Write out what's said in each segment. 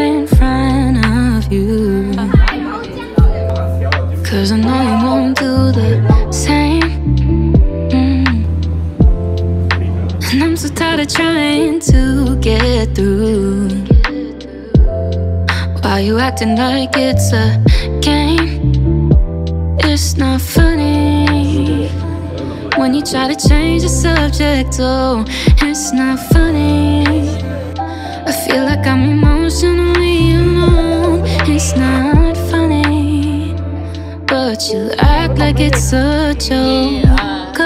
in front of you. Cause I know you won't do the same. Mm. And I'm so tired of trying to get through. Why you acting like it's a game? It's not funny. When you try to change the subject, oh, it's not funny. I feel like I'm emotionally alone. It's not funny, but you act like it's a joke.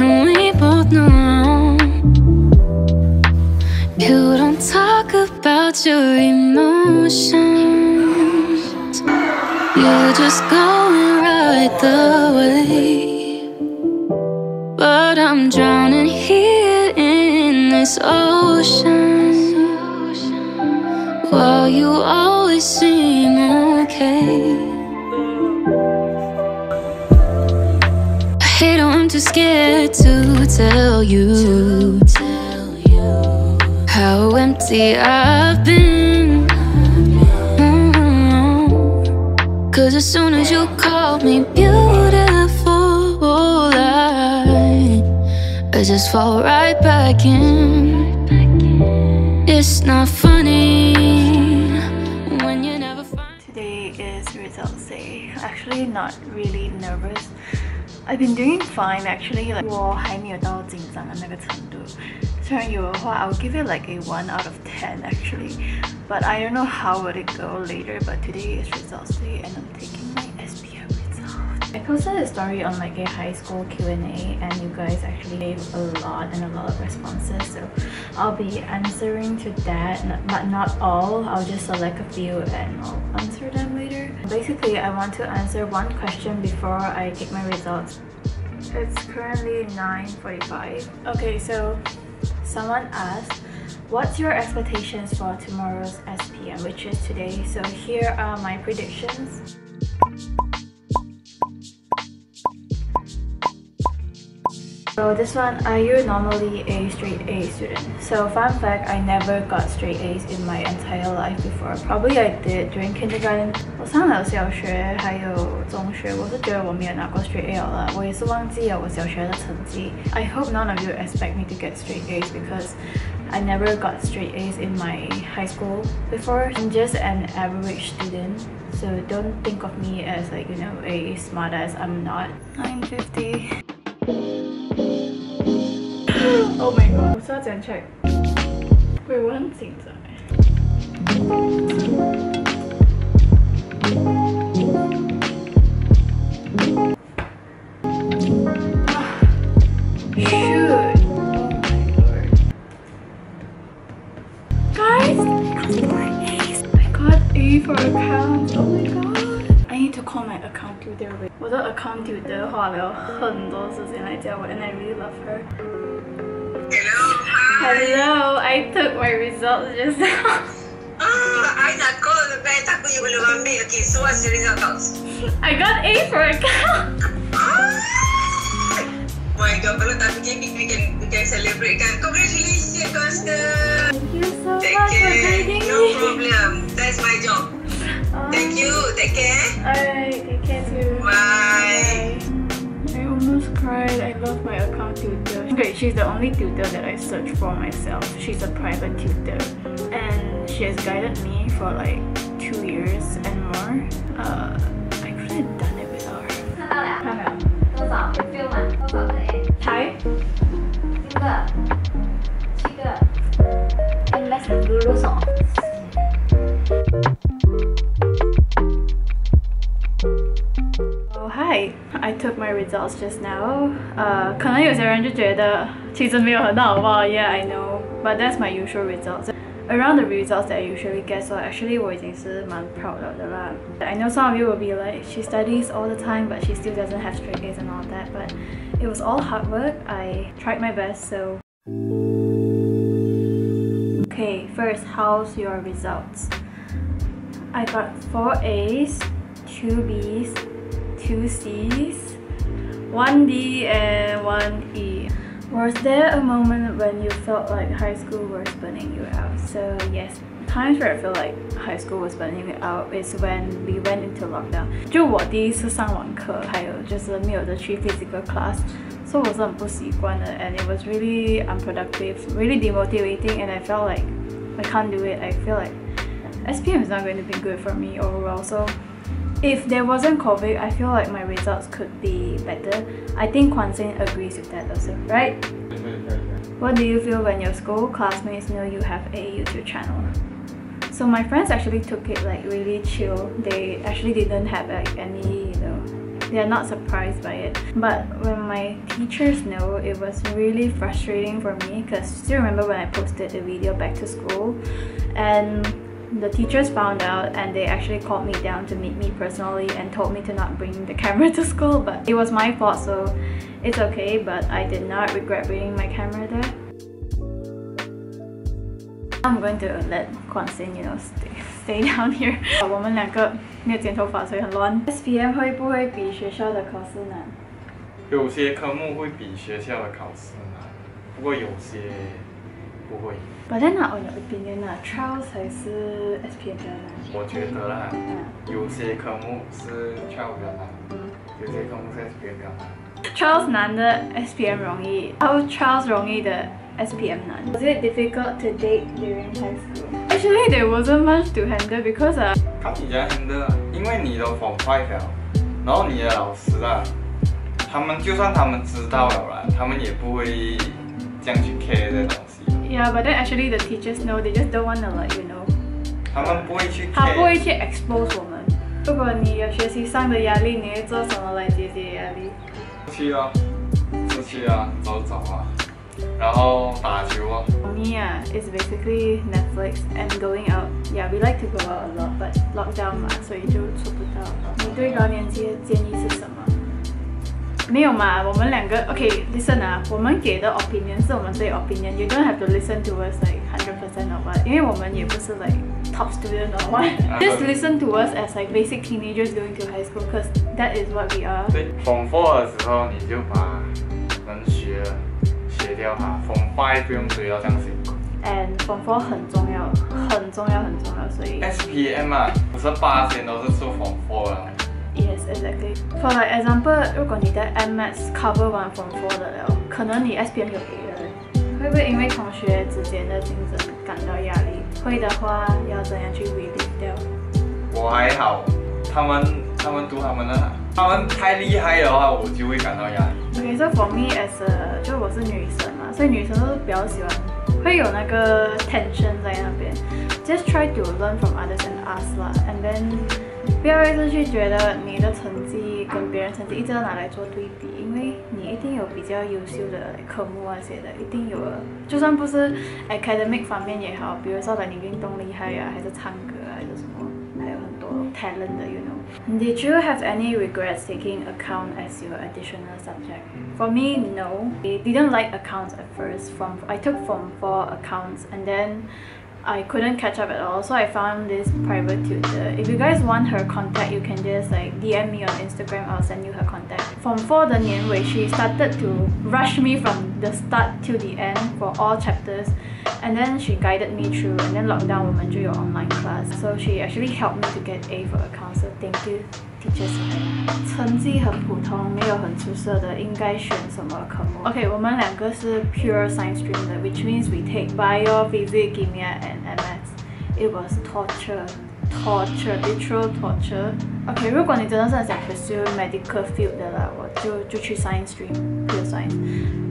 And we both know you don't talk about your emotions. You're just going right the way. But I'm drowning this ocean. While you always seem okay. I hate I'm too scared to tell you how empty I've been. Mhm. Cause as soon as you call me beautiful, I just fall right back in. It's not funny when you never find. Today is results day. Actually, not really nervous. I've been doing fine actually. Like 我还没有到紧张的那个程度。虽然有的话, I'll give it like a one out of ten actually. But I don't know how would it go later. But today is results day, and I'm taking posted a story on like a high school Q&A and you guys actually gave a lot and a lot of responses so I'll be answering to that but not all I'll just select a few and I'll answer them later basically I want to answer one question before I take my results it's currently 9.45 okay so someone asked What's your expectations for tomorrow's SPM, which is today? So here are my predictions. So this one, are you normally a straight A student? So fun fact, I never got straight A's in my entire life before. Probably I did during kindergarten. 我上了小学还有中学，我是觉得我没有拿过 straight A 了，我也是忘记了我小学的成绩。I hope none of you expect me to get straight A's because I never got straight A's in my high school before. I'm just an average student. So don't think of me as like, you know, a smart ass. I'm not. 950. Oh my god, 我是要怎样 check？喂，我很紧张。my account tutor. 我的 account tutor 花了很多时间来教我 and I really love her. Hello, I took my results just now. Ah, ay nako, nagkahit ako yung lumambi. Okay, so what's the results? I got A for account. Ah! Oh my god, kalau tak fikir we can, we can celebrate kan. Congratulations, Costa. Thank you so Take much for care. grading No me. problem. That's my job. Thank you. Take care. Alright, take care too. Bye. I almost cried. I love my account tutor. Okay, she's the only tutor that I search for myself. She's a private tutor. And she has guided me for like two years and more. Uh, I couldn't have done it without her. 看到了，看到没有？多少 feel 嘛？多少个 A？猜？六个，七个。应该是撸 took my results just now. Uh, 可能有些人就觉得其实没有很好吧 Yeah, I know. But that's my usual results. Around the results that I usually get, so actually 我已经是蛮 proud 了的啦。I know some of you will be like, she studies all the time, but she still doesn't have straight A's and all that. But it was all hard work. I tried my best, so. Okay, first, how's your results? I got 4 A's, 2 B's, two C's, one D, and one E. Was there a moment when you felt like high school was burning you out? So yes, times where I feel like high school was burning me out is when we went into lockdown. 就我第一次上网课，还有就是没有得去 physical class，所以我是很不习惯的，and it was really unproductive, really demotivating, and I felt like I can't do it. I feel like SPM is not going to be good for me overall. So if there wasn't COVID, I feel like my results could be better. I think Kuang Sin agrees with that also, right? What do you feel when your school classmates know you have a YouTube channel? So my friends actually took it like really chill. They actually didn't have like any, you know, they are not surprised by it. But when my teachers know, it was really frustrating for me because still remember when I posted the video back to school and the teachers found out and they actually called me down to meet me personally and told me to not bring the camera to school but it was my fault so it's okay but I did not regret bringing my camera there. I'm going to let Kuang Sin, you know, stay, stay down here. 我们两个没有剪头发所以很乱。SPM 会不会比学校的考试难？有些科目会比学校的考试难，不过有些不会。But then, on your opinion, uh, trials 还是 SPM 比较难？我觉得啦，嗯有些科目是 trial 比较难，有些科目是 SPM 比较难。Trials 难的 SPM 容易，然后 Trials 容易的 SPM 难。Was it difficult to date during high school? Actually, there wasn't much to handle because uh, 看你家 handle 啊，因为你都 form five 了，然后你的老师啊，他们就算他们知道了啦，他们也不会这样去 care 这东西，yeah, but then actually the teachers know they just don't want to like you know，他们不会去他不会 care。去 expose 我们。如果你有学习上的压力，你会做什么来解决压力？出去啊，出去啊，走走啊，然后打球啊。 For me, uh, it's basically Netflix and going out. Yeah, we like to go out a lot, but lockdown 嘛，所以就出不到。你对高年级的建议是什么？ 没有嘛，我们两个 OK，listen、啊，我们给的 opinion 是我们自己 opinion。You don't have to listen to us like hundred percent of what，因为我们也不是 like top student or what。Just listen to us as like basic teenagers going to high school, cause that is what we are. 对，Form Four 的时候你就把能学的学掉它，Form Five 不用追到这样辛苦。And Form Four 很重要，很重要，很重要，所以。SPM 啊，五十八线都是做 Form Four 的。Exactly. For like example，如果你的 MS cover 完 Form Four 的了，可能你 SPM 有 A 了，会不会因为同学之间的竞争感到压力？会的话，要怎样去 relieve 掉？我还好，他们他们读他们的，他们太厉害的话，我就会感到压力。Okay, so for me as a 就我是女生嘛，所以女生都是比较喜欢，会有那个 tension 在那边。Just try to learn from others and ask 啦，and then 不要一直去觉得你的成绩跟别人成绩一直要拿来做对比，因为你一定有比较优秀的科目那些的，一定有的。就算不是 academic 方面也好，比如说你运动厉害啊，还是唱歌啊，还是什么，还有很多 talent 的，you know。Did you have any regrets taking account as your additional subject? For me, no. I didn't like accounts at first. From I took from four accounts and then I couldn't catch up at all. So I found this private tutor. If you guys want her contact, you can just like DM me on Instagram. I'll send you her contact. From four 的年尾, she started to rush me from the start to the end for all chapters. And then she guided me through. And then lockdown 我们就有 online class. So she actually helped me to get A for accounts. So thank you. Teachers 成绩很普通，没有很出色的，应该选什么科目？OK，我们两个是 pure science stream 的，which means we take bio, physics, chemistry and MS. It was torture, torture, literal torture. OK，如果你真的是很想 pursue medical field 的啦，我就就去 science stream, pure science.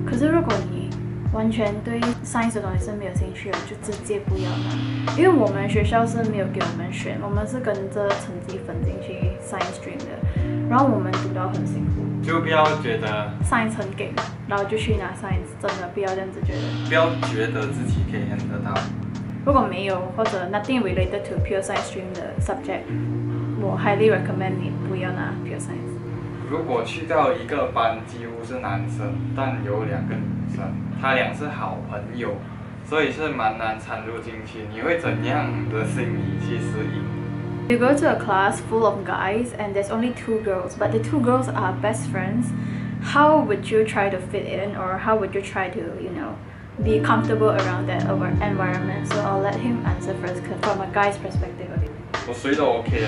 可是如果你完全对 science 的东西是没有兴趣的，就直接不要了。因为我们学校是没有给我们选，我们是跟着成绩分进去 science stream 的，然后我们读到很辛苦就不要觉得，，science 很给，然后就去拿 science，真的不要这样子觉得。不要觉得自己可以 handle 到。如果没有或者 nothing related to pure science stream 的 subject，我 highly recommend 你不要拿 pure science。如果去到一个班几乎是男生，但有两个女生，他俩是好朋友，所以是蛮难掺入进去。你会怎样的心理去适应？You go to a class full of guys and there's only two girls, but the two girls are best friends. How would you try to fit in or how would you try to, you know, be comfortable around that over- environment? So I'll let him answer first 'cause from a guy's perspective. Okay. 我谁都 OK 的，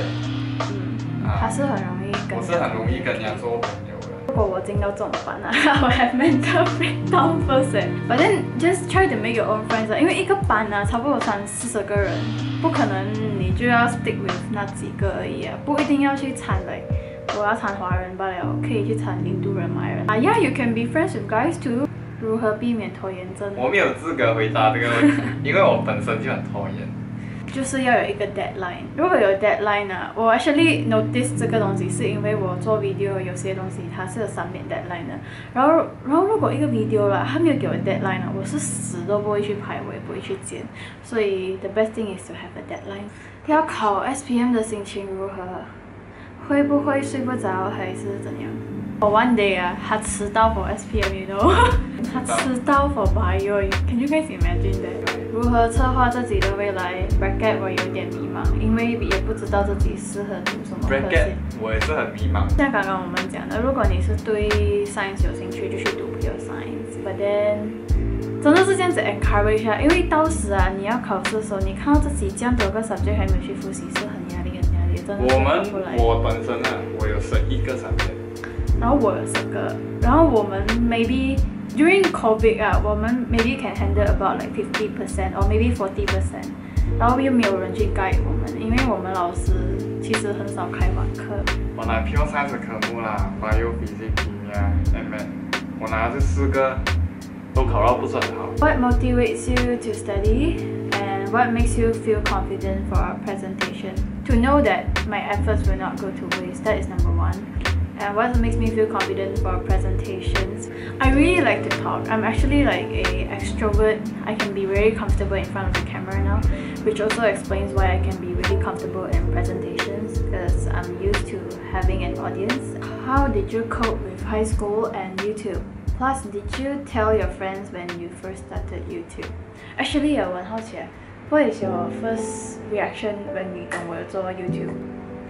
啊他是很容易跟我是很容易跟人家做朋友 如果我进到这种班啊我 have mental breakdown first 欸 But then just try to make your own friends 啊，因为一个班啊，差不多三四十个人，不可能你就要 stick with 那几个而已啊，不一定要去参 like 我要参华人罢了，可以去参印度人、马来人啊。Yeah, you can be friends with guys too. 如何避免拖延症？我没有资格回答这个问题，因为我本身就很拖延。就是要有一个 deadline。如果有 deadline 啊，我 actually notice 这个东西是因为我做 video 有些东西它是有三面 deadline 的。然后，然后如果一个 video 啦，它没有给我 deadline 啊，我是死都不会去拍，我也不会去剪。所以 the best thing is to have a deadline。要考 SPM 的心情如何？会不会睡不着还是怎样？我 one day 啊，他迟到 for SPM，you know，他迟到 for bio，can you guys imagine that？如何策划自己的未来？bracket 我有点迷茫，因为也不知道自己适合读什么科 bracket。我也是很迷茫。像刚刚我们讲的，如果你是对 science 有兴趣，就去读 pure science。But then 真的是这样子 encourage 啊，因为到时啊，你要考试的时候，你看到自己这样多个 subject 还没有去复习，是很压力，很压力，真的我们。我本身呢，我有十一个 subject，然后我有十个，然后我们 maybe during COVID 啊，我们 maybe can handle about like fifty percent or maybe forty percent，然后又没有人去 guide 我们，因为我们老师其实很少开网课。我拿 pure science 科目啦，bio、physics、chemia、MM，我拿这四个都考到不是很好。 What motivates you to study and what makes you feel confident for our presentation? To know that my efforts will not go to waste, that is number one. And what makes me feel confident for presentations? I really like to talk. I'm actually like a extrovert. I can be very comfortable in front of the camera now, which also explains why I can be really comfortable in presentations because I'm used to having an audience. How did you cope with high school and YouTube? Plus, did you tell your friends when you first started YouTube? Actually, 我很好奇啊 What is your first reaction when 你懂我有做 YouTube？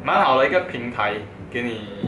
蛮好的一个平台，给你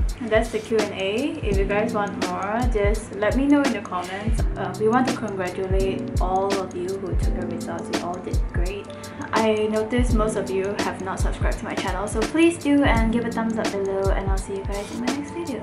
that's the Q&A. If you guys want more, just let me know in the comments. Uh, we want to congratulate all of you who took the results. You all did great. I noticed most of you have not subscribed to my channel, so please do and give a thumbs up below and I'll see you guys in my next video.